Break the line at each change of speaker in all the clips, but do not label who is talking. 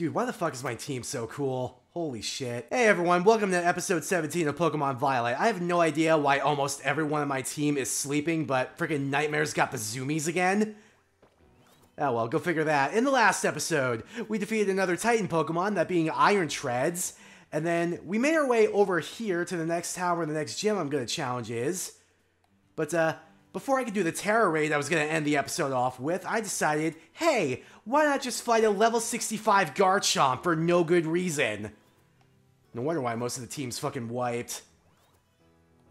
Dude, why the fuck is my team so cool? Holy shit. Hey everyone, welcome to episode 17 of Pokemon Violet. I have no idea why almost everyone on my team is sleeping, but freaking Nightmare's got the zoomies again. Oh well, go figure that. In the last episode, we defeated another Titan Pokemon, that being Iron Treads, and then we made our way over here to the next tower the next gym I'm gonna challenge is. But uh, before I could do the Tera raid I was gonna end the episode off with, I decided, hey, why not just fight a level 65 Garchomp for no good reason? No wonder why most of the team's fucking wiped.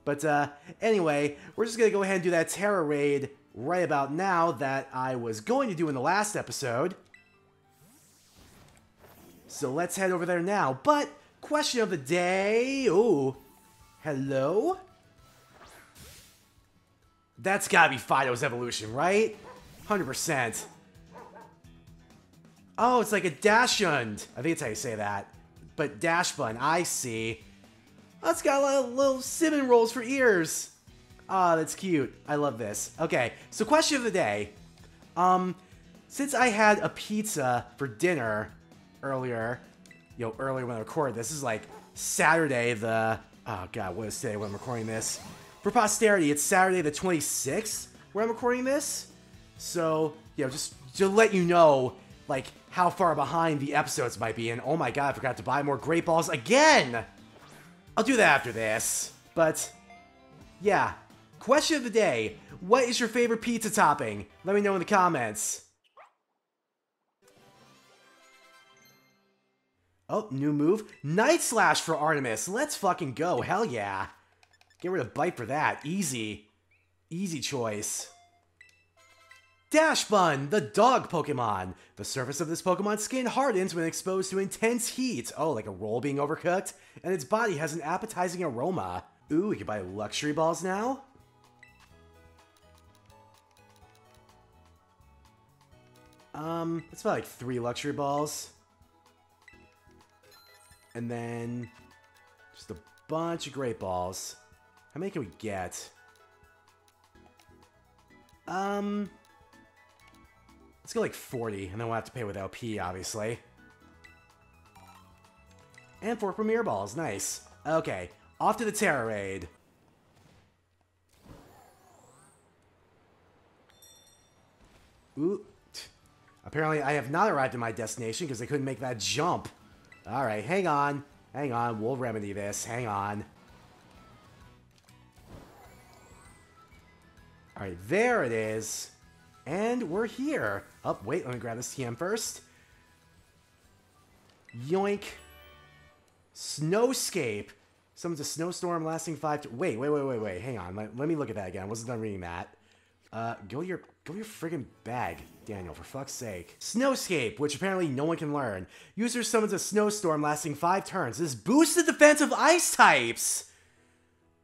But uh, anyway, we're just gonna go ahead and do that Tera raid right about now that I was going to do in the last episode. So let's head over there now. But, question of the day... Ooh. Hello? That's gotta be Fido's evolution, right? 100%. Oh, it's like a Dashund. I think that's how you say that. But Dachsbun, I see. Oh, it's got little, little cinnamon rolls for ears. Ah, oh, that's cute. I love this. Okay, so question of the day. Um, since I had a pizza for dinner earlier, you know, earlier when I recorded this, this is like Saturday the, oh god, what is today when I'm recording this? For posterity, it's Saturday the 26th where I'm recording this. So, you know, just to let you know, like, how far behind the episodes might be. And oh my god, I forgot to buy more Great Balls again! I'll do that after this. But, yeah, Question of the day. What is your favorite pizza topping? Let me know in the comments. Oh, new move. Night Slash for Artemis. Let's fucking go. Hell yeah. Get rid of Bite for that. Easy. Easy choice. Dachsbun, the dog Pokemon. The surface of this Pokemon's skin hardens when exposed to intense heat. Oh, like a roll being overcooked. And its body has an appetizing aroma. Ooh, we can buy luxury balls now? Um, it's about like three luxury balls. And then just a bunch of great balls. How many can we get? Um, let's go like 40, and then we'll have to pay with LP, obviously. And four Premier Balls, nice. Okay, off to the Tera Raid. Ooh, Apparently, I have not arrived at my destination because I couldn't make that jump. Alright, hang on. Hang on, we'll remedy this. Hang on. Alright, there it is. And we're here. Oh, wait, let me grab this TM first. Yoink. Snowscape. Summons a snowstorm lasting five... Wait, wait, wait, wait, wait. Hang on. Let, let me look at that again. I wasn't done reading that. Uh, go your go your friggin' bag, Daniel, for fuck's sake. Snowscape, which apparently no one can learn. User summons a snowstorm lasting five turns. This boosts the defense of ice types!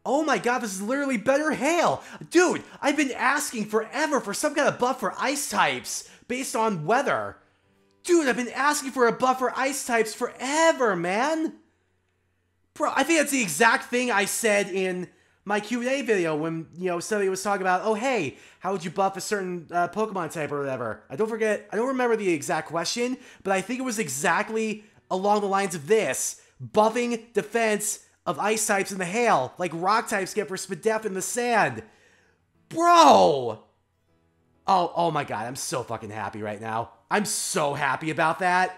Oh my god, this is literally better hail! Dude, I've been asking forever for some kind of buff for ice types based on weather. Dude, I've been asking for a buff for ice types forever, man! Bro, I think that's the exact thing I said in my Q&A video when, you know, somebody was talking about, oh, hey, how would you buff a certain uh, Pokemon type or whatever? I don't forget, I don't remember the exact question, but I think it was exactly along the lines of this. Buffing defense of ice types in the hail, like rock types get for Spadef in the sand. Bro! Oh, oh my god, I'm so fucking happy right now. I'm so happy about that.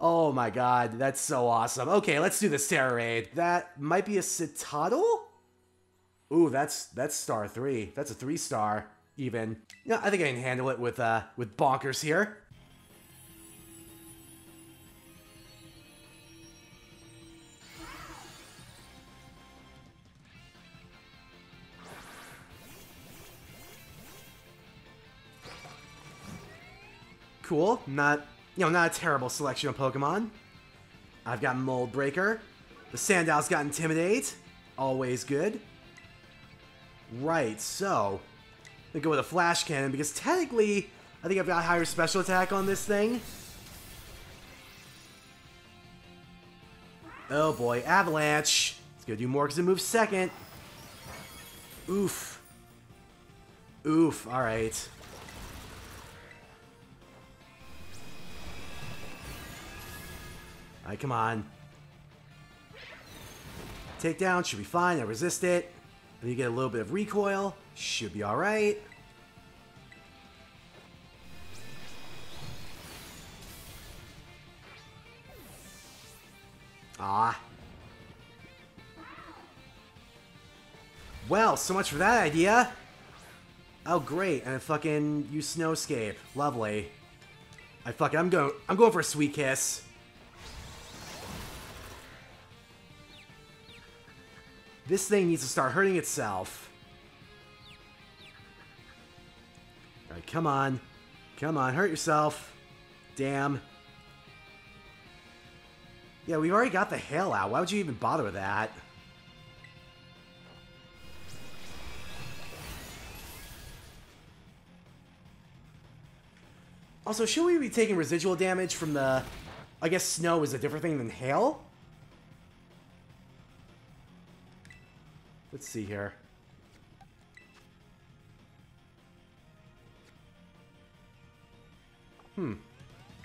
Oh my god, that's so awesome. Okay, let's do the Tera Raid. That might be a Cetoddle? Ooh, that's that's star three. That's a three star even. Yeah, I think I can handle it with uh with bonkers here. Cool. Not you know, not a terrible selection of Pokemon. I've got Mold Breaker. The Sandow's got Intimidate. Always good. Right, so... I'm go with a Flash Cannon, because technically, I think I've got higher special attack on this thing. Oh boy, Avalanche! It's gonna do more because it moves second. Oof. Oof, alright. Alright, come on. Takedown should be fine. I resist it. And you get a little bit of recoil. Should be alright. Ah. Well, so much for that idea. Oh, great. And fucking use Snowscape. Lovely. I fucking, I'm going, I'm going for a sweet kiss. This thing needs to start hurting itself. Alright, come on. Come on, hurt yourself. Damn. Yeah, we've already got the hail out. Why would you even bother with that? Also, should we be taking residual damage from the... I guess snow is a different thing than hail? Let's see here. Hmm.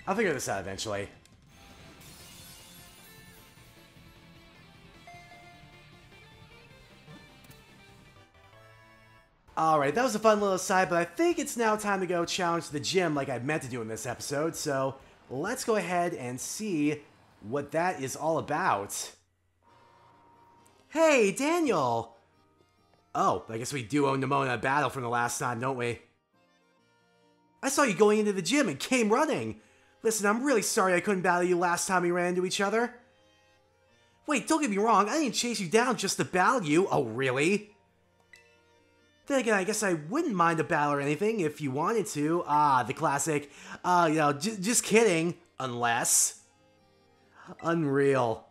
I'll figure this out eventually. Alright, that was a fun little aside, but I think it's now time to go challenge the gym like I meant to do in this episode, so let's go ahead and see what that is all about. Hey, Daniel! Oh, I guess we do owe Nemona a battle from the last time, don't we? I saw you going into the gym and came running. Listen, I'm really sorry I couldn't battle you last time we ran into each other. Wait, don't get me wrong, I didn't chase you down just to battle you. Oh, really? Then again, I guess I wouldn't mind a battle or anything if you wanted to. Ah, the classic. Uh, you know, just kidding. Unless. Unreal.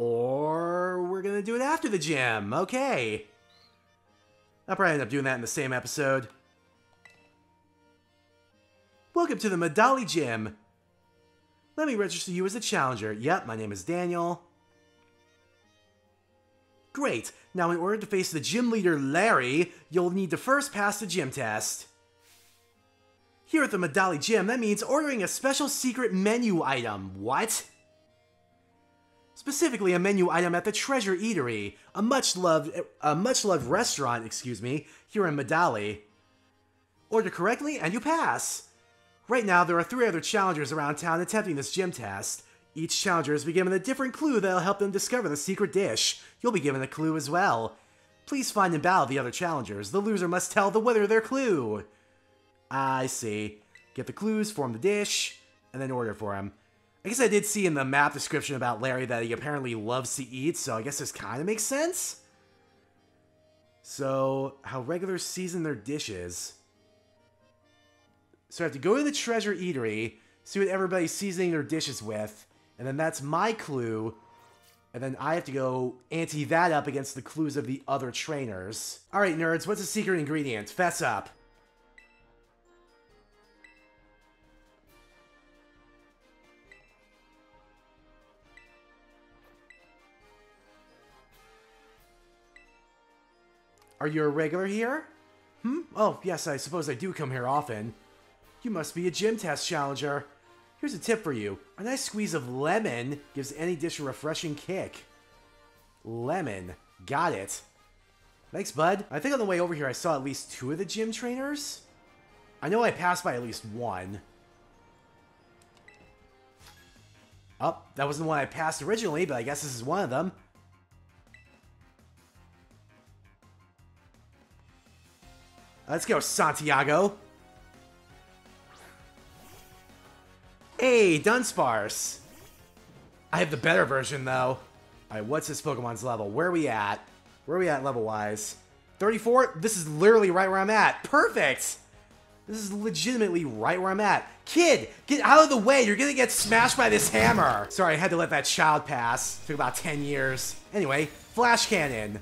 Or we're gonna do it after the gym. Okay. I'll probably end up doing that in the same episode. Welcome to the Medali Gym. Let me register you as a challenger. Yep, my name is Daniel. Great. Now, in order to face the gym leader, Larry, you'll need to first pass the gym test. Here at the Medali Gym, that means ordering a special secret menu item. What? Specifically, a menu item at the Treasure Eatery, a much-loved a much-loved restaurant, excuse me, here in Medali. Order correctly and you pass. Right now, there are three other challengers around town attempting this gym test. Each challenger been given a different clue that'll help them discover the secret dish. You'll be given a clue as well. Please find and battle the other challengers. The loser must tell the winner their clue. I see. Get the clues, form the dish, and then order for him. I guess I did see in the map description about Larry that he apparently loves to eat, so I guess this kind of makes sense. So, how regular season their dishes. So I have to go to the treasure eatery, see what everybody's seasoning their dishes with, and then that's my clue. And then I have to go ante that up against the clues of the other trainers. Alright, nerds, what's the secret ingredient? Fess up. Are you a regular here? Hmm? Oh, yes, I suppose I do come here often. You must be a gym test challenger. Here's a tip for you. A nice squeeze of lemon gives any dish a refreshing kick. Lemon. Got it. Thanks, bud. I think on the way over here I saw at least two of the gym trainers. I know I passed by at least one. Oh, that wasn't the one I passed originally, but I guess this is one of them. Uh, let's go, Santiago. Hey, Dunsparce! I have the better version, though. Alright, what's this Pokemon's level? Where are we at? Where are we at level-wise? 34? This is literally right where I'm at. Perfect! This is legitimately right where I'm at. Kid, get out of the way. You're gonna get smashed by this hammer. Sorry, I had to let that child pass. It took about 10 years. Anyway, Flash Cannon.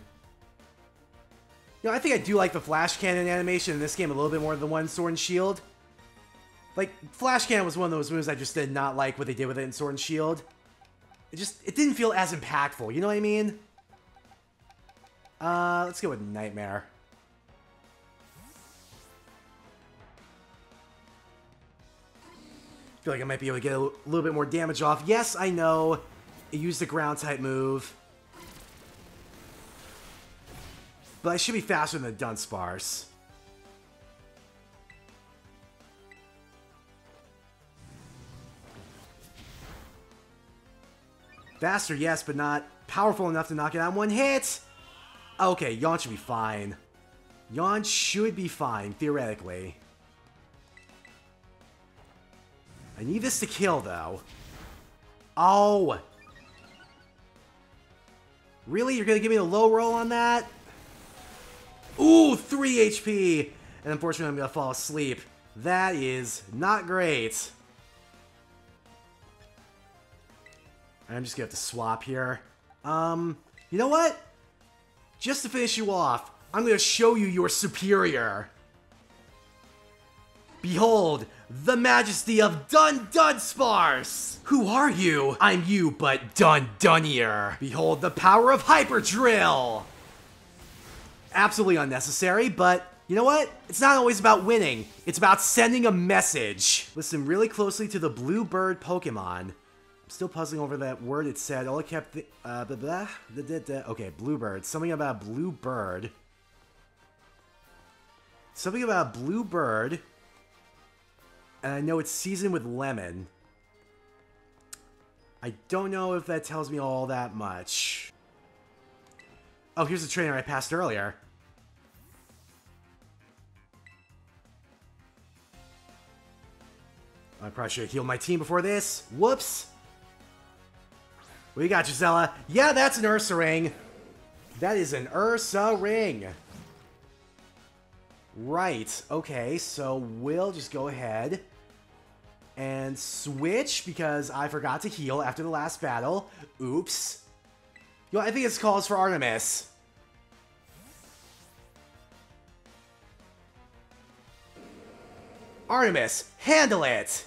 You know, I think I do like the flash cannon animation in this game a little bit more than the one Sword and Shield. Like, flash cannon was one of those moves I just did not like what they did with it in Sword and Shield. It just, it didn't feel as impactful, you know what I mean? Uh, let's go with Nightmare. feel like I might be able to get a little bit more damage off. Yes, I know. It used the ground type move. But I should be faster than the Dunsparce. Faster, yes, but not powerful enough to knock it out in one hit. Okay, Yawn should be fine. Yawn should be fine, theoretically. I need this to kill, though. Oh! Really? You're gonna give me a low roll on that? Ooh, 3 HP! And unfortunately, I'm gonna fall asleep. That is not great. I'm just gonna have to swap here. Um, you know what? Just to finish you off, I'm gonna show you your superior. Behold, the majesty of Dudunsparce! Who are you? I'm you, but Dun Dunnier. Behold the power of Hyper Drill! Absolutely unnecessary, but you know what? It's not always about winning. It's about sending a message. Listen really closely to the blue bird Pokemon. I'm still puzzling over that word it said. All I kept, uh, blah, blah, blah, blah, blah. okay, bluebird. Something about blue bird. Something about blue bird. And I know it's seasoned with lemon. I don't know if that tells me all that much. Oh, here's the trainer I passed earlier. I probably should have healed my team before this. Whoops. We got, Gisela? Yeah, that's an Ursaring. That is an Ursaring. Right. Okay, so we'll just go ahead and switch because I forgot to heal after the last battle. Oops. Yo, I think it's calls for Artemis. Artemis, handle it!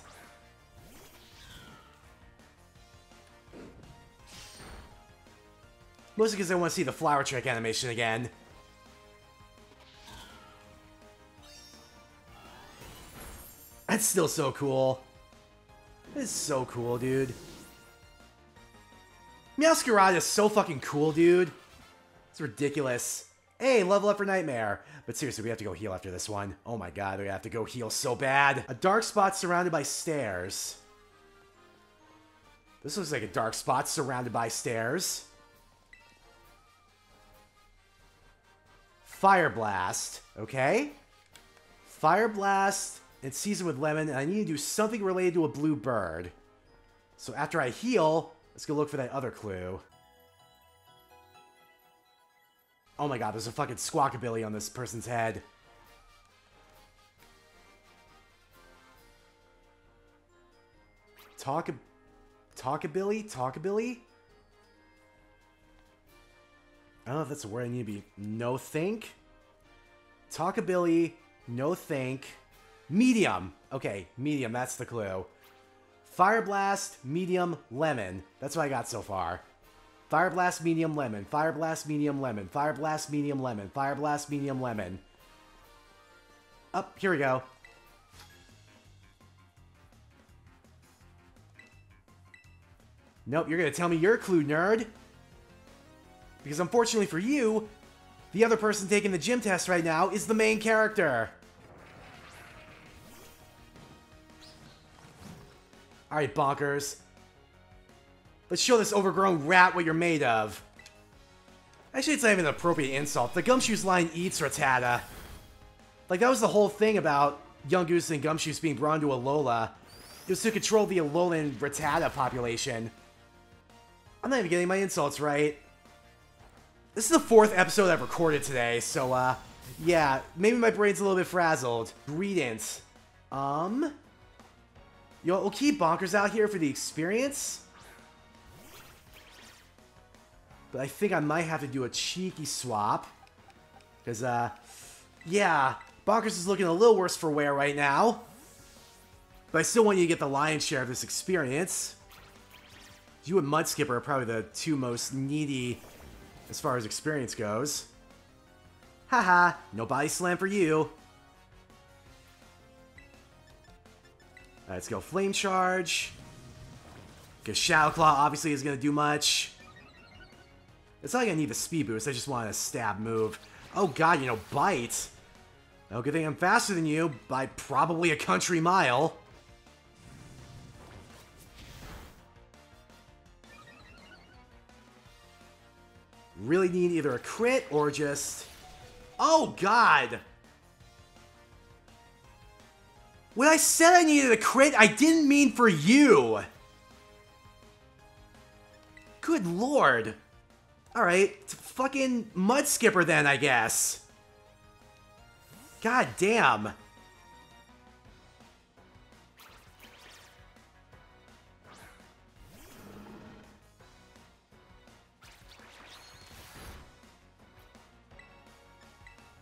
Mostly because I want to see the flower trick animation again. That's still so cool. It's so cool, dude. Meowscarada is so fucking cool, dude. It's ridiculous. Hey, level up for Nightmare. But seriously, we have to go heal after this one. Oh my god, we have to go heal so bad. A dark spot surrounded by stairs. This looks like a dark spot surrounded by stairs. Fire Blast. Okay. Fire Blast it's seasoned with lemon, and I need to do something related to a blue bird. So after I heal, let's go look for that other clue. Oh my god, there's a fucking squawkabilly on this person's head. Talk... Talkabilly? Talkabilly? I don't know if that's a word I need to be... No think? Talkabilly, no think... Medium. Okay, medium, that's the clue. Fire Blast, medium, lemon. That's what I got so far. Fire Blast, medium, lemon. Fire Blast, medium, lemon. Fire Blast, medium, lemon. Fire Blast, medium, lemon. Up, here we go. Nope, you're gonna tell me your clue, nerd. Because unfortunately for you, the other person taking the gym test right now is the main character. Alright, bonkers. Let's show this overgrown rat what you're made of. Actually, it's not even an appropriate insult. The Gumshoos line eats Rattata. Like, that was the whole thing about Yungoos and Gumshoos being brought into Alola. It was to control the Alolan Rattata population. I'm not even getting my insults right. This is the fourth episode I've recorded today, so, uh, yeah, maybe my brain's a little bit frazzled. Greedent. Um, Yo, we'll keep Bonkers out here for the experience. But I think I might have to do a cheeky swap. Because, uh, yeah, Bonkers is looking a little worse for wear right now. But I still want you to get the lion's share of this experience. You and Mudskipper are probably the two most needy as far as experience goes. Haha, no body slam for you. Let's go Flame Charge. Because Shadow Claw obviously is going to do much. It's not going to need the speed boost, I just want a stab move. Oh god, you know, Bite. Oh, good thing I'm faster than you by probably a country mile. Really need either a crit or just... Oh, God! When I said I needed a crit, I didn't mean for you! Good lord. Alright, fucking Mud Skipper then, I guess. God damn.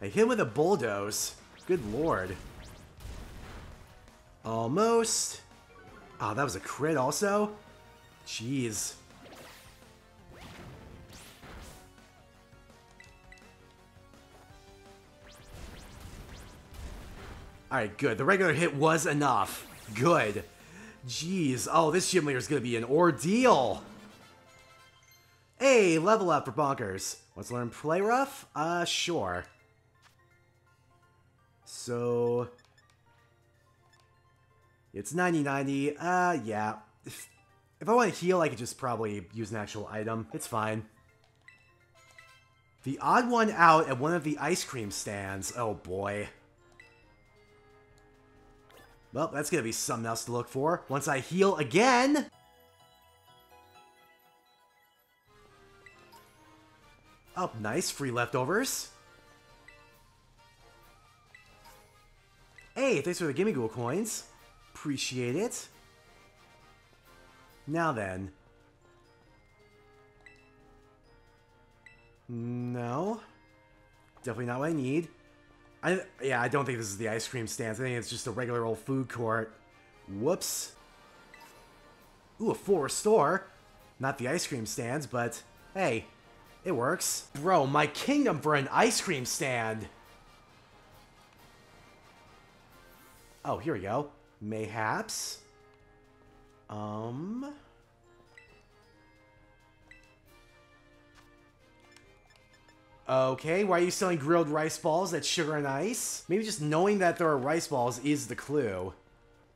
I hit him with a bulldoze. Good lord. Almost. Oh, that was a crit also? Jeez. Alright, good. The regular hit was enough. Good. Jeez. Oh, this gym leader is going to be an ordeal. Hey, level up for Bonkers. Let's learn Play Rough? Uh, sure. So... It's 90-90. Uh, yeah. If, I want to heal, I could just probably use an actual item. It's fine. The odd one out at one of the ice cream stands. Oh, boy. Well, that's gonna be something else to look for. Once I heal again... Oh, nice. Free leftovers. Hey, thanks for the Gimmighoul coins. Appreciate it. Now then. No. Definitely not what I need. I yeah, I don't think this is the ice cream stand. I think it's just a regular old food court. Whoops. Ooh, a full restore. Not the ice cream stands, but hey, it works. Bro, my kingdom for an ice cream stand. Oh, here we go. Mayhaps. Um... Okay, why are you selling grilled rice balls? That's sugar and ice? Maybe just knowing that there are rice balls is the clue.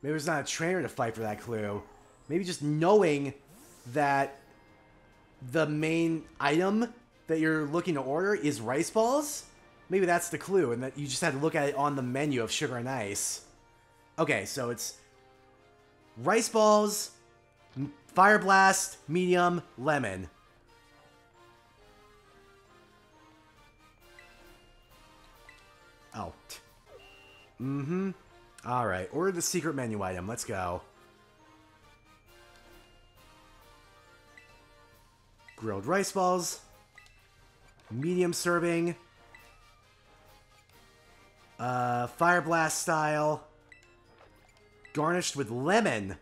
Maybe there's not a trainer to fight for that clue. Maybe just knowing that the main item that you're looking to order is rice balls? Maybe that's the clue, and that you just had to look at it on the menu of sugar and ice. Okay, so it's rice balls, fire blast, medium, lemon. Oh. Mm-hmm. Alright, order the secret menu item. Let's go. Grilled rice balls. Medium serving. Uh, Fire Blast style. Garnished with lemon.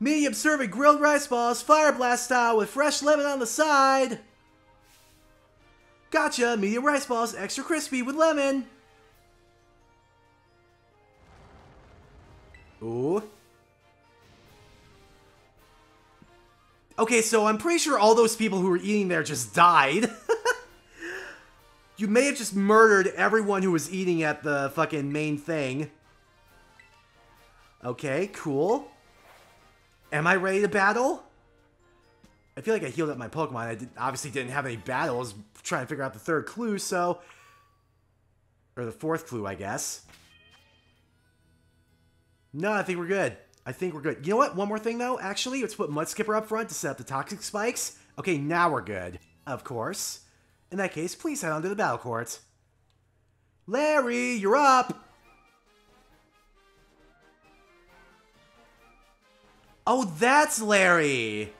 Medium serving grilled rice balls, Fire Blast style with fresh lemon on the side. Gotcha! Medium rice balls, extra crispy with lemon! Ooh. Okay, so I'm pretty sure all those people who were eating there just died. you may have just murdered everyone who was eating at the fucking main thing. Okay, cool. Am I ready to battle? I feel like I healed up my Pokemon. I did, obviously didn't have any battles trying to figure out the third clue, so... Or the fourth clue, I guess. No, I think we're good. I think we're good. You know what? One more thing, though. Actually, let's put Mudskipper up front to set up the Toxic Spikes. Okay, now we're good. Of course. In that case, please head on to the Battle Court. Larry, you're up! Oh, that's Larry!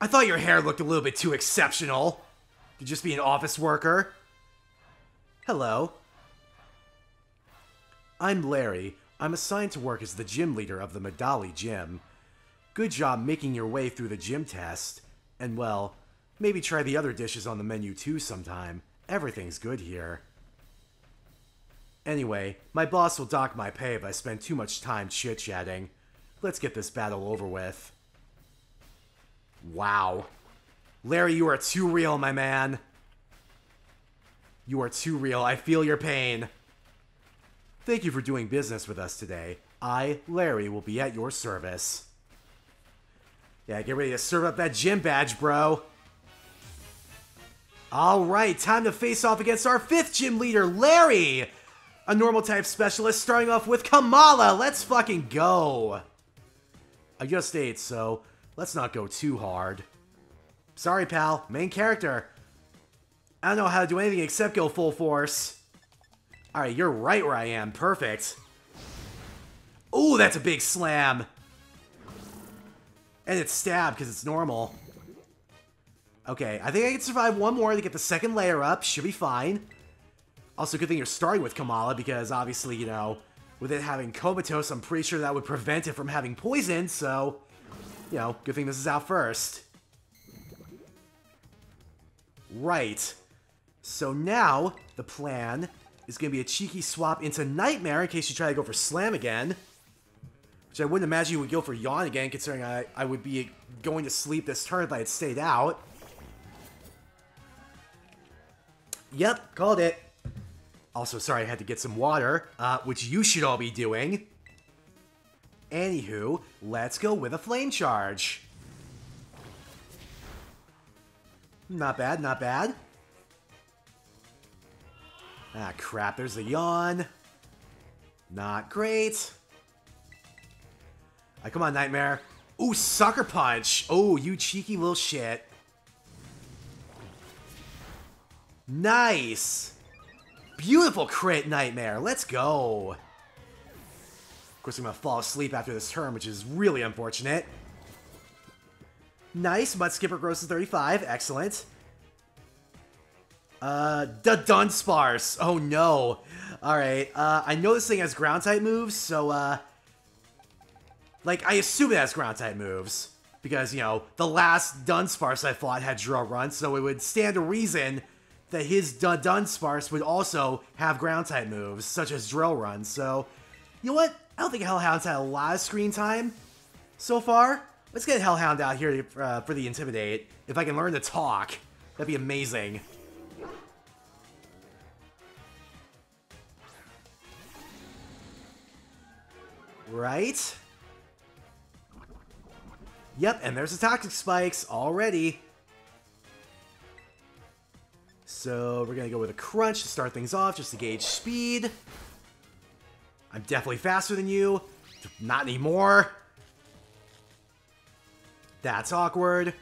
I thought your hair looked a little bit too exceptional. To just be an office worker. Hello. I'm Larry. I'm assigned to work as the gym leader of the Medali Gym. Good job making your way through the gym test. And well, maybe try the other dishes on the menu too sometime. Everything's good here. Anyway, my boss will dock my pay if I spend too much time chit-chatting. Let's get this battle over with. Wow. Larry, you are too real, my man. You are too real. I feel your pain. Thank you for doing business with us today. I, Larry, will be at your service. Yeah, get ready to serve up that gym badge, bro. Alright, time to face off against our fifth gym leader, Larry! A normal type specialist starting off with Komala. Let's fucking go. I just ate, so let's not go too hard. Sorry, pal. Main character. I don't know how to do anything except go full force. Alright, you're right where I am. Perfect. Ooh, that's a big slam. And it's stab because it's normal. Okay, I think I can survive one more to get the second layer up. Should be fine. Also, good thing you're starting with Komala because obviously, you know, with it having comatose, I'm pretty sure that would prevent it from having poison, so, you know, good thing this is out first. Right. So now, the plan is going to be a cheeky swap into Nightmare in case you try to go for Slam again. Which I wouldn't imagine you would go for Yawn again, considering I, I would be going to sleep this turn if I had stayed out. Yep, called it. Also, sorry, I had to get some water, uh, which you should all be doing. Anywho, let's go with a flame charge. Not bad, not bad. Ah, crap, there's a yawn. Not great. Ah, come on, Nightmare. Ooh, Sucker Punch. Oh, you cheeky little shit. Nice. Beautiful crit Nightmare. Let's go. Of course, I'm going to fall asleep after this turn, which is really unfortunate. Nice. Mud Skipper grows to 35. Excellent. Uh, the Dunsparce. Oh, no. Alright. Uh, I know this thing has ground type moves, so, uh... Like, I assume it has ground type moves. Because, you know, the last Dunsparce I fought had Drill Run, so it would stand to reason that his Dudunsparce would also have ground type moves, such as Drill Run. So, you know what? I don't think Hellhound's had a lot of screen time so far. Let's get Hellhound out here uh, for the Intimidate. If I can learn to talk, that'd be amazing. Right? Yep, and there's the Toxic Spikes already. So we're going to go with a crunch to start things off, just to gauge speed. I'm definitely faster than you. Not anymore. That's awkward.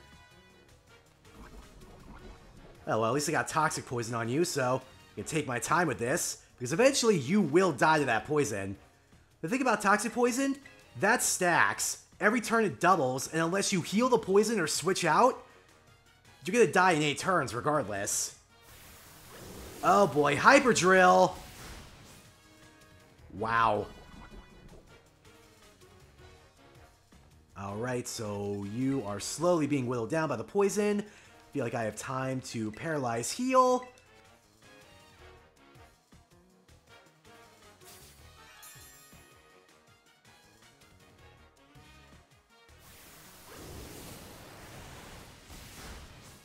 Oh, well, at least I got Toxic Poison on you, so I can take my time with this, because eventually you will die to that poison. The thing about Toxic Poison, that stacks. Every turn it doubles, and unless you heal the poison or switch out, you're gonna die in 8 turns regardless. Oh boy, Hyper Drill! Wow. Alright, so you are slowly being whittled down by the poison. Feel like I have time to paralyze heal.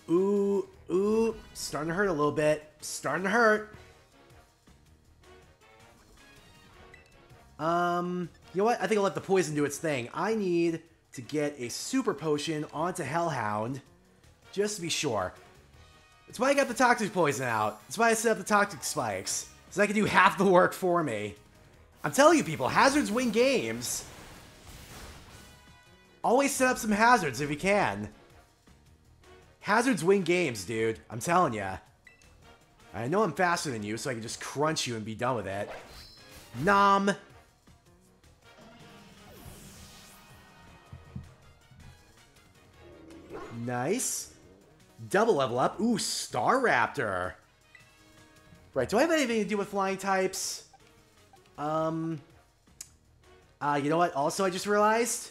Ooh, ooh, starting to hurt a little bit. Starting to hurt. Um, you know what? I think I'll let the poison do its thing. I need to get a super potion onto Hellhound, just to be sure. That's why I got the toxic poison out. That's why I set up the toxic spikes. So I can do half the work for me. I'm telling you people, hazards win games. Always set up some hazards if you can. Hazards win games, dude. I'm telling ya. I know I'm faster than you, so I can just crunch you and be done with it. Nom. Nice. Double level up. Ooh, Staraptor. Right, do I have anything to do with flying types? Um... Uh, you know what? Also, I just realized...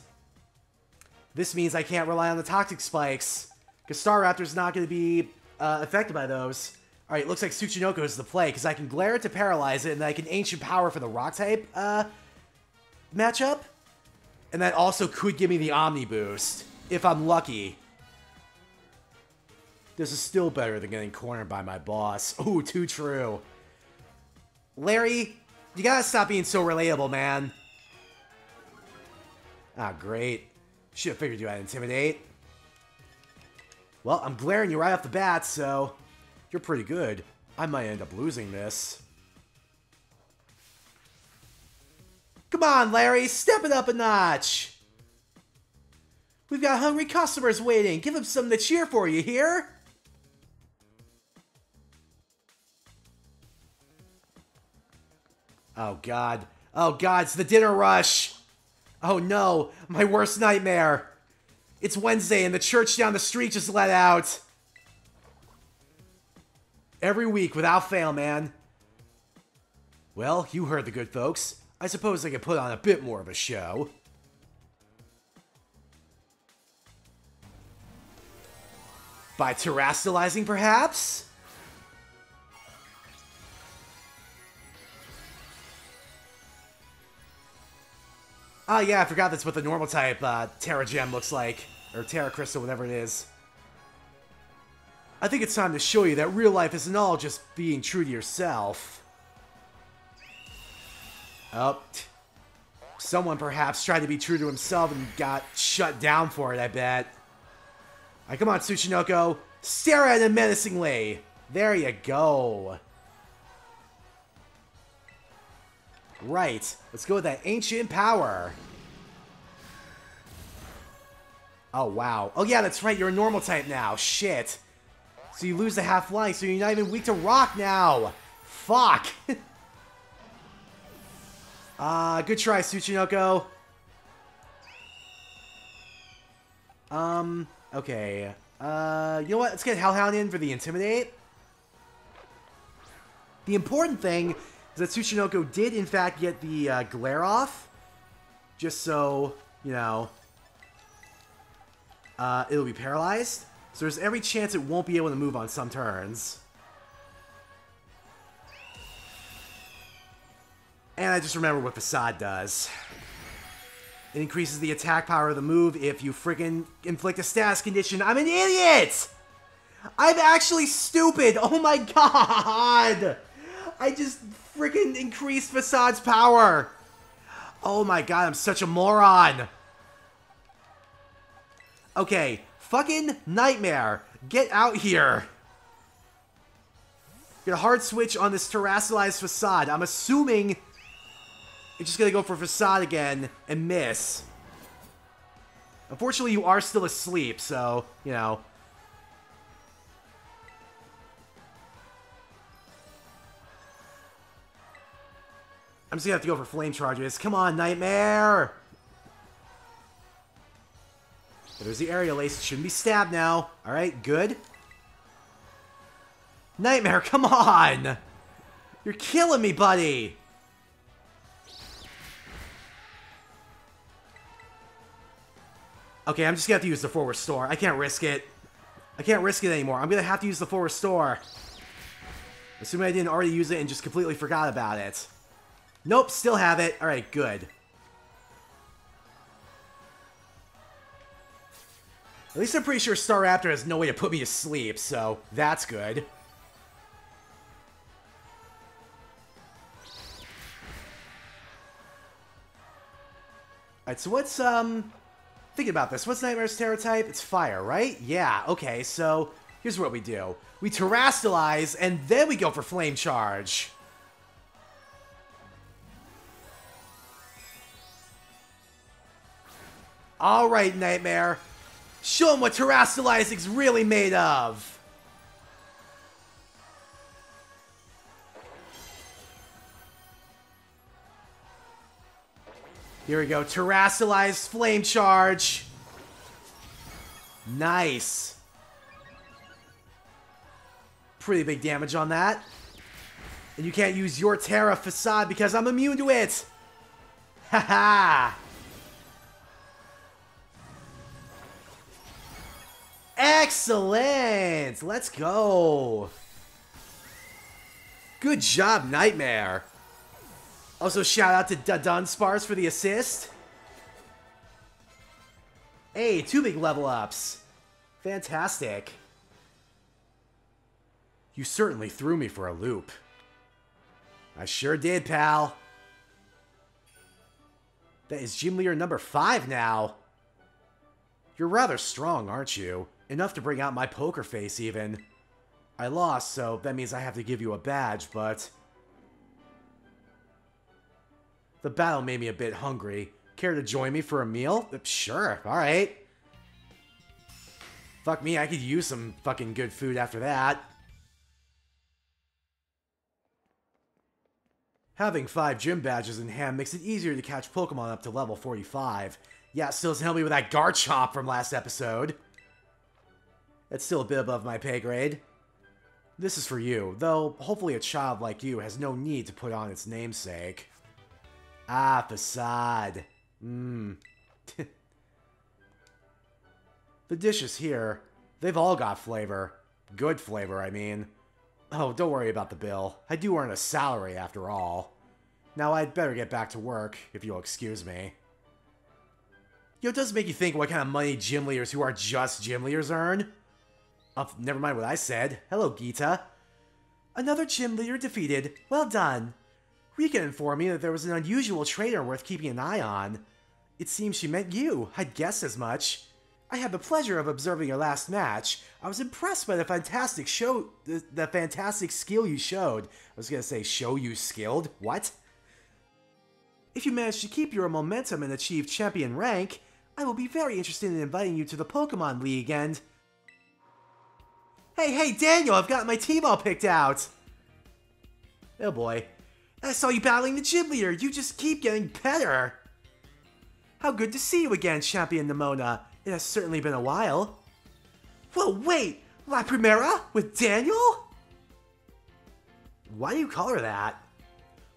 This means I can't rely on the Toxic Spikes. Because Staraptor's not going to be uh, affected by those. Alright, looks like Tsuchinoko is the play, because I can glare it to paralyze it, and I can Ancient Power for the Rock type uh, matchup. And that also could give me the Omni boost, if I'm lucky. This is still better than getting cornered by my boss. Ooh, too true. Larry, you gotta stop being so relatable, man. Ah, great. Should've figured you had Intimidate. Well, I'm glaring you right off the bat, so... You're pretty good. I might end up losing this. Come on, Larry, step it up a notch! We've got hungry customers waiting. Give them something to cheer for, you hear? Oh, God. Oh, God, it's the dinner rush! Oh, no, my worst nightmare! It's Wednesday and the church down the street just let out! Every week without fail, man. Well, you heard the good folks. I suppose I could put on a bit more of a show. By terastallizing, perhaps? Oh yeah, I forgot that's what the normal type uh, Tera Gem looks like. Or Tera Crystal, whatever it is. I think it's time to show you that real life isn't all just being true to yourself. Oh. Someone perhaps tried to be true to himself and got shut down for it, I bet. Alright, come on, Tsuchinoko. Stare at him menacingly. There you go. Right. Let's go with that ancient power. Oh, wow. Oh, yeah, that's right. You're a normal type now. Shit. So you lose the half life, so you're not even weak to rock now. Fuck. uh, good try, Tsuchinoko. Um, okay. Uh, you know what? Let's get Hellhound in for the Intimidate. The important thing is that Tsuchinoko did, in fact, get the uh, glare off. Just so, you know, uh, it'll be paralyzed. So there's every chance it won't be able to move on some turns. And I just remember what Facade does. It increases the attack power of the move if you freaking inflict a status condition. I'm an idiot! I'm actually stupid! Oh my god! I just freaking increased Facade's power! Oh my god, I'm such a moron! Okay, Fucking nightmare. Get out here. Get a hard switch on this terastallized facade. I'm assuming you're just gonna go for facade again and miss. Unfortunately, you are still asleep, so, you know. I'm just gonna have to go for flame charges. Come on, Nightmare! There's the aerial ace. Shouldn't be stabbed now. Alright, good. Nightmare, come on! You're killing me, buddy! Okay, I'm just gonna have to use the full restore. I can't risk it. I can't risk it anymore. I'm gonna have to use the full restore. Assuming I didn't already use it and just completely forgot about it. Nope, still have it. Alright, good. At least I'm pretty sure Staraptor has no way to put me to sleep, so that's good. Alright, so what's, um... Thinking about this, what's Nightmare's Tera type? It's fire, right? Yeah, okay, so here's what we do. We Terastallize, and then we go for Flame Charge. Alright, Nightmare. Show him what terastallizing's really made of! Here we go, terastallized flame charge. Nice. Pretty big damage on that. And you can't use your Tera Facade because I'm immune to it! Haha! Excellent! Let's go! Good job, Nightmare. Also, shout out to Dunsparce for the assist. Hey, two big level ups. Fantastic. You certainly threw me for a loop. I sure did, pal. That is gym leader number five now. You're rather strong, aren't you? Enough to bring out my poker face, even. I lost, so that means I have to give you a badge, but... The battle made me a bit hungry. Care to join me for a meal? Sure, alright. Fuck me, I could use some fucking good food after that. Having 5 gym badges in hand makes it easier to catch Pokemon up to level 45. Yeah, still doesn't help me with that Garchomp from last episode. That's still a bit above my pay grade. This is for you, though hopefully a child like you has no need to put on its namesake. Ah, facade. Mmm. the dishes here, they've all got flavor. Good flavor, I mean. Oh, don't worry about the bill. I do earn a salary after all. Now I'd better get back to work, if you'll excuse me. Yo, it does make you think what kind of money gym leaders who are just gym leaders earn. Oh, never mind what I said. Hello, Geeta. Another gym leader defeated. Well done. Rika informed me that there was an unusual trainer worth keeping an eye on. It seems she meant you. I'd guessed as much. I had the pleasure of observing your last match. I was impressed by the fantastic show, the, the fantastic skill you showed. I was gonna say, show you skilled? What? If you manage to keep your momentum and achieve champion rank, I will be very interested in inviting you to the Pokemon League and... Hey, hey, Daniel, I've got my team all picked out! Oh boy. I saw you battling the gym leader. You just keep getting better. How good to see you again, Champion Nemona. It has certainly been a while. Whoa, wait! La Primera? With Daniel? Why do you call her that?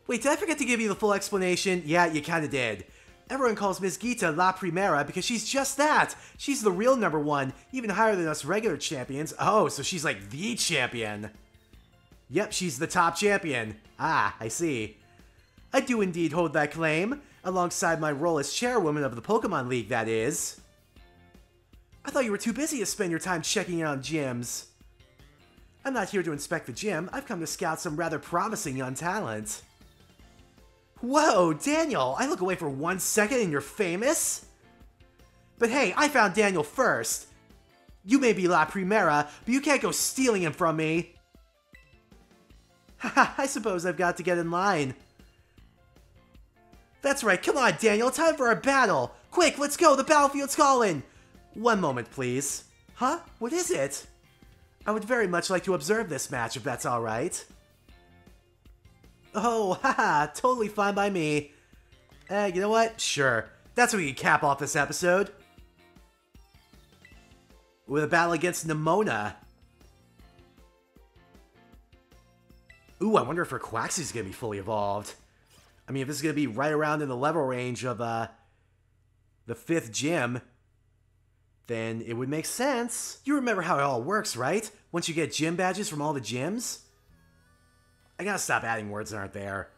Wait, did I forget to give you the full explanation? Yeah, you kinda did. Everyone calls Miss Geeta La Primera because she's just that. She's the real number one, even higher than us regular champions. Oh, so she's like the champion. Yep, she's the top champion. Ah, I see. I do indeed hold that claim, alongside my role as chairwoman of the Pokemon League, that is. I thought you were too busy to spend your time checking out gyms. I'm not here to inspect the gym, I've come to scout some rather promising young talent. Whoa, Daniel, I look away for one second and you're famous? But hey, I found Daniel first. You may be La Primera, but you can't go stealing him from me. Haha, I suppose I've got to get in line. That's right, come on, Daniel, time for our battle! Quick, let's go, the battlefield's calling! One moment, please. Huh? What is it? I would very much like to observe this match, if that's alright. Oh, haha, totally fine by me. Eh, you know what? Sure. That's where we can cap off this episode. With a battle against Nemona. Ooh, I wonder if her Quaxly's gonna be fully evolved. I mean, if this is gonna be right around in the level range of, uh, the fifth gym, then it would make sense. You remember how it all works, right? Once you get gym badges from all the gyms? I gotta stop adding words that aren't there.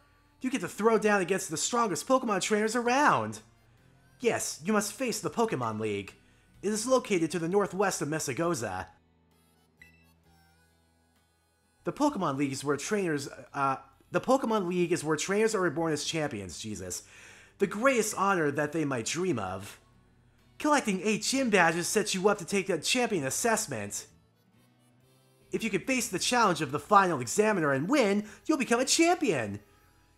You get to throw down against the strongest Pokemon trainers around. Yes, you must face the Pokemon League. It is located to the northwest of Mesagoza. The Pokemon League is where trainers, uh, the Pokemon League is where trainers are reborn as champions, Jesus. The greatest honor that they might dream of. Collecting 8 gym badges sets you up to take a champion assessment. If you can face the challenge of the final examiner and win, you'll become a champion.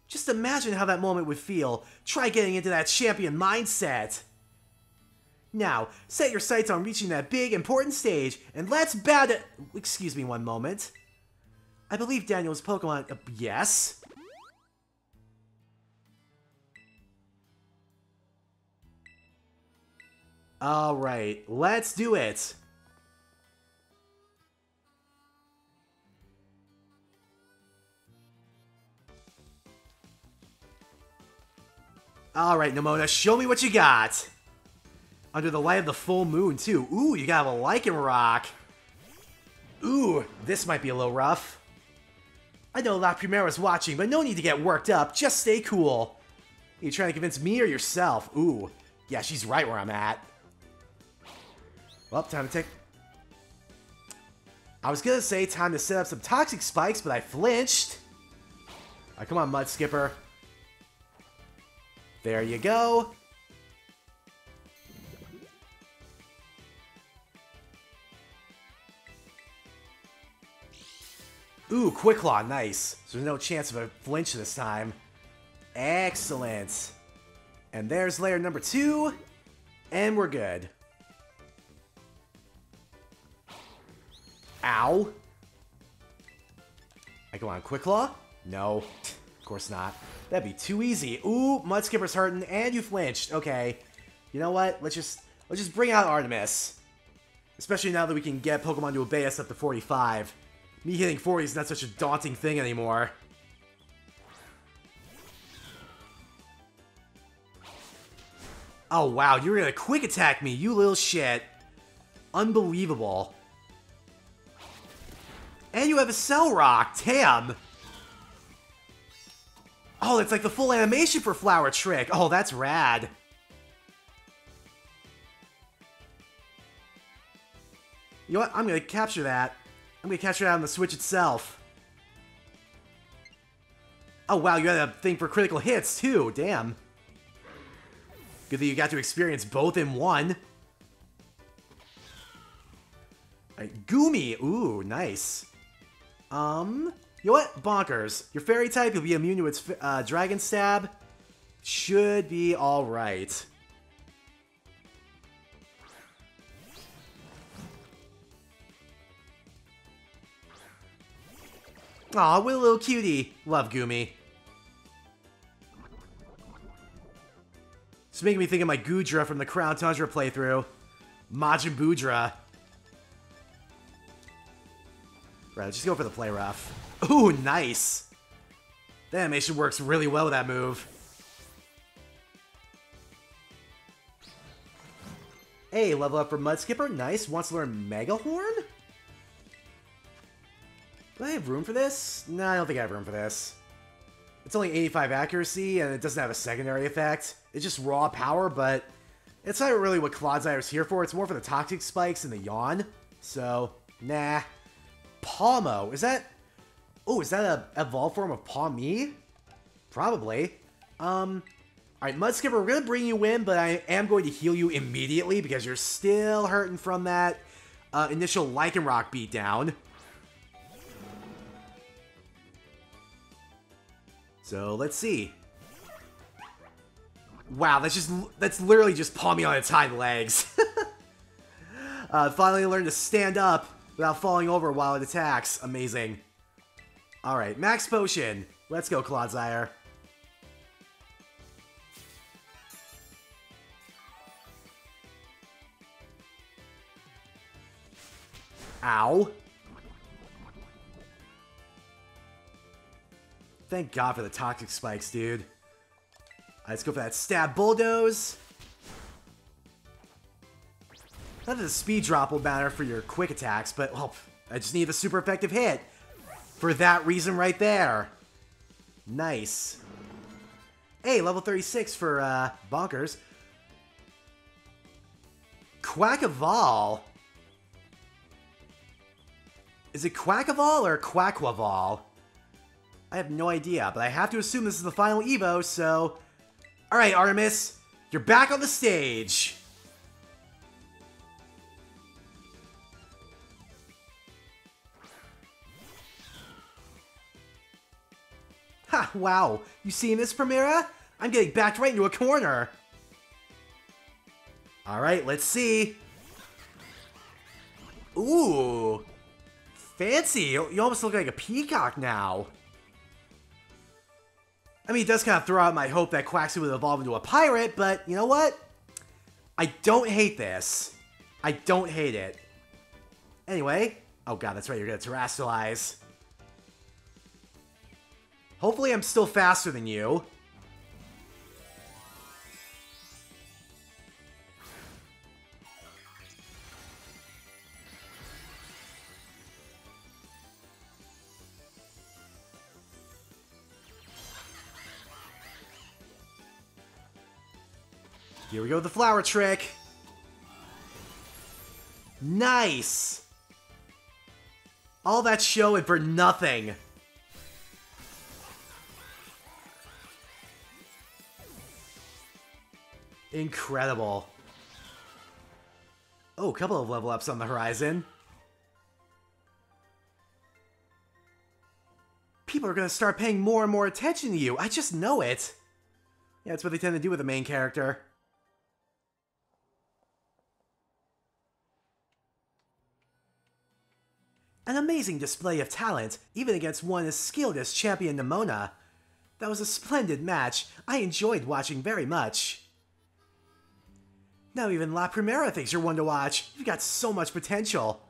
Just imagine how that moment would feel. Try getting into that champion mindset. Now, set your sights on reaching that big, important stage, and let's battle- Excuse me one moment. I believe Daniel's Pokemon- uh, yes? Alright, let's do it! Alright, Nemona, show me what you got! Under the light of the full moon, too. Ooh, you got a Lycanroc. Ooh, this might be a little rough. I know La Primera's watching, but no need to get worked up. Just stay cool. You trying to convince me or yourself? Ooh, yeah, she's right where I'm at. Well, time to take... I was gonna say time to set up some toxic spikes, but I flinched. Alright, come on, Mud Skipper. There you go. Ooh, Quick Claw, nice. So there's no chance of a flinch this time. Excellent. And there's layer number two. And we're good. Ow. I go on Quick Claw? No. Of course not. That'd be too easy. Ooh, Mudskipper's hurting, and you flinched. Okay. You know what? Let's just let's just bring out Artemis. Especially now that we can get Pokemon to obey us up to 45. Me hitting 40 is not such a daunting thing anymore. Oh wow, you were gonna quick attack me, you little shit. Unbelievable. And you have a Cell Rock, damn. Oh, it's like the full animation for Flower Trick. Oh, that's rad. You know what? I'm gonna capture that. I'm gonna capture that on the Switch itself. Oh wow, you had a thing for critical hits too, damn. Good that you got to experience both in one. Right, Goomy, ooh, nice. Um, you know what? Bonkers. Your fairy type, you'll be immune to its uh, dragon stab. Should be alright. Aw, what a little cutie. Love Goomy. It's making me think of my Goodra from the Crown Tundra playthrough. Majin Boodra. Right, just go for the play rough. Ooh, nice! The animation works really well with that move. Hey, level up for Mudskipper. Nice. Wants to learn Mega Horn? Do I have room for this? No, I don't think I have room for this. It's only 85 accuracy, and it doesn't have a secondary effect. It's just raw power, but it's not really what Clodsire is here for. It's more for the Toxic Spikes and the Yawn. So, nah. Pawmo. Is that... Oh, is that a evolved form of Pawmi? Probably. Um, Alright, Mudskipper, we're to bring you in, but I am going to heal you immediately because you're still hurting from that uh, initial Lycanroc beatdown. So, let's see. Wow, that's just, that's literally just Pawmi on its hind legs. uh, finally learned to stand up without falling over while it attacks. Amazing. Alright, Max Potion. Let's go, Clodsire. Ow. Thank God for the Toxic Spikes, dude. Right, let's go for that Stab Bulldoze. Not that the speed drop will matter for your quick attacks, but well, I just need a super effective hit. For that reason right there. Nice. Hey, level 36 for uh, Bonkers. Quaquaval. Is it Quaquaval or Quaquaval? I have no idea, but I have to assume this is the final Evo, so... Alright, Artemis, you're back on the stage. Ha, wow. You seen this, Primera? I'm getting backed right into a corner. Alright, let's see. Ooh. Fancy. You almost look like a peacock now. I mean, it does kind of throw out my hope that Quaxly would evolve into a pirate, but you know what? I don't hate this. I don't hate it. Anyway, oh god, that's right, you're gonna terastallize. Hopefully I'm still faster than you. Here we go the flower trick. Nice! All that show and for nothing. Incredible. Oh, a couple of level ups on the horizon. People are going to start paying more and more attention to you. I just know it. Yeah, that's what they tend to do with the main character. An amazing display of talent, even against one as skilled as Champion Nemona. That was a splendid match. I enjoyed watching very much. Now even La Primera thinks you're one to watch. You've got so much potential.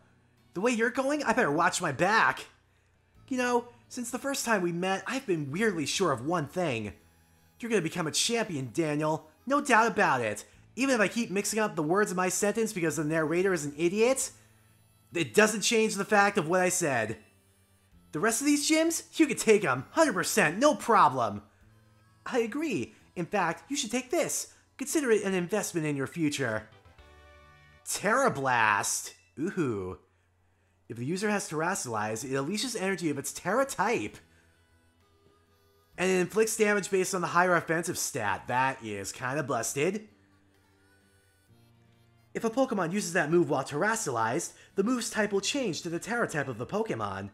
The way you're going, I better watch my back. You know, since the first time we met, I've been weirdly sure of one thing. You're gonna become a champion, Daniel. No doubt about it. Even if I keep mixing up the words of my sentence because the narrator is an idiot, it doesn't change the fact of what I said. The rest of these gyms, you can take them, 100%, no problem. I agree. In fact, you should take this. Consider it an investment in your future. Tera Blast! Ooh. If the user has Terastallized, it unleashes energy of its Tera type. And it inflicts damage based on the higher offensive stat. That is kinda busted. If a Pokemon uses that move while Terastallized, the move's type will change to the Tera type of the Pokemon.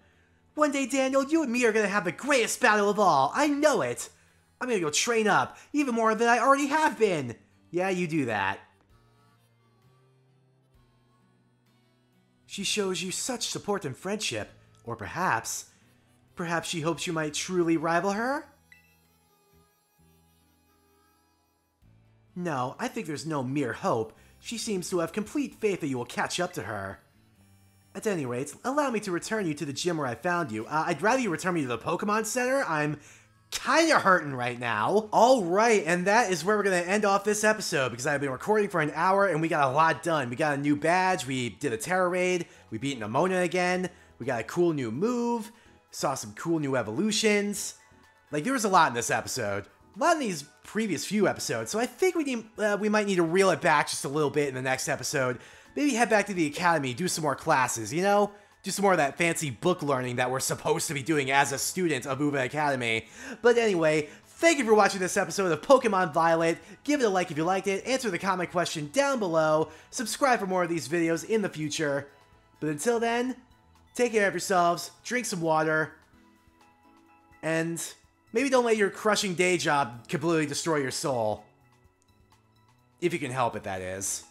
One day, Daniel, you and me are gonna have the greatest battle of all. I know it. I'm gonna go train up, even more than I already have been. Yeah, you do that. She shows you such support and friendship. Or perhaps, perhaps she hopes you might truly rival her? No, I think there's no mere hope. She seems to have complete faith that you will catch up to her. At any rate, allow me to return you to the gym where I found you. Uh, I'd rather you return me to the Pokemon Center. I'm kinda hurting right now. Alright, and that is where we're gonna end off this episode because I've been recording for an hour and we got a lot done. We got a new badge, we did a Tera Raid, we beat Nemona again, we got a cool new move, saw some cool new evolutions. Like, there was a lot in this episode. A lot in these previous few episodes, so I think we need uh, we might need to reel it back just a little bit in the next episode. Maybe head back to the academy, do some more classes, you know? Do some more of that fancy book learning that we're supposed to be doing as a student of Uva Academy. But anyway, thank you for watching this episode of Pokemon Violet. Give it a like if you liked it, answer the comment question down below, subscribe for more of these videos in the future. But until then, take care of yourselves, drink some water, and maybe don't let your crushing day job completely destroy your soul. If you can help it, that is.